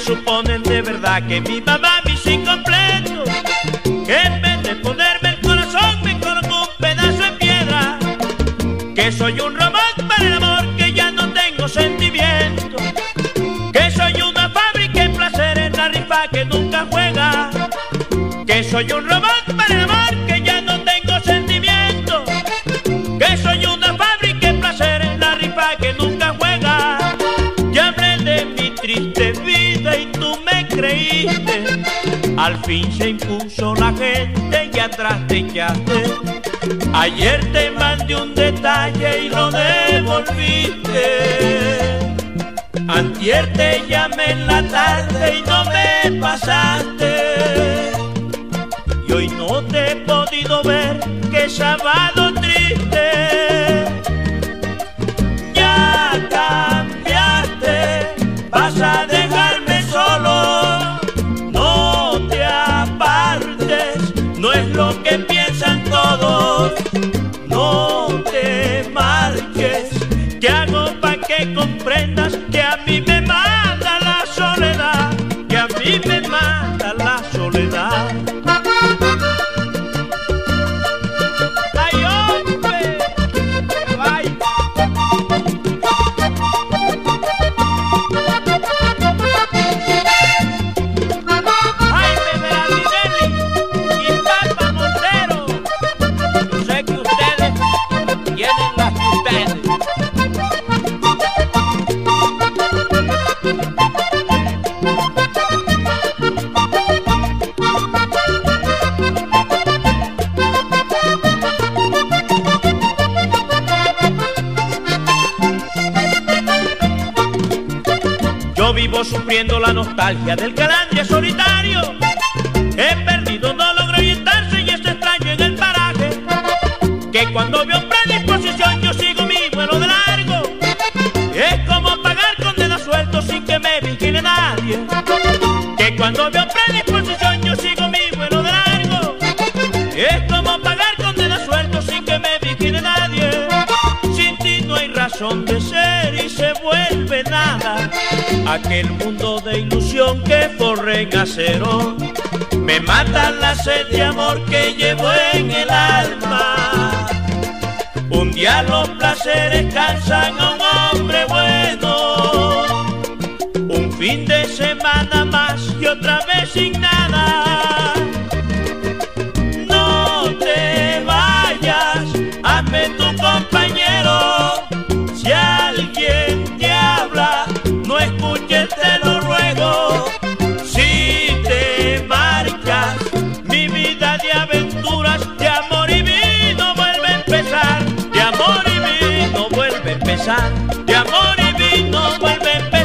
suponen de verdad que mi mamá me incompleto? Que en vez de ponerme el corazón me colocó un pedazo de piedra. Que soy un robot para el amor, que ya no tengo sentimiento. Que soy una fábrica de placer en la rifa que nunca juega. Que soy un robot para el amor, que ya no tengo sentimiento. Que soy una fábrica de placer en la rifa que nunca juega. Ya hablé de mi triste creíste. Al fin se impuso la gente y atrás te echaste. Ayer te mandé un detalle y lo devolviste. Antier te llamé en la tarde y no me pasaste. Y hoy no te he podido ver, que sábado triste. Que piensan todos. No te marches, ¿qué hago para que comprendas que a mí me mata la soledad? Que a mí me vivo sufriendo la nostalgia del calandria solitario. He perdido, no logro orientarse y es extraño en el paraje. Que cuando veo predisposición yo sigo mi vuelo de largo. Es como pagar condena suelto sin que me vigile nadie. Que cuando veo predisposición yo sigo mi vuelo de largo. Es como pagar condena suelto sin que me vigile nadie. Sin ti no hay razón de Aquel mundo de ilusión que forré en acero. Me mata la sed de amor que llevo en el alma. Un día los placeres cansan a un hombre bueno. Un fin de semana más y otra vez sin nada. De amor y vino vuelve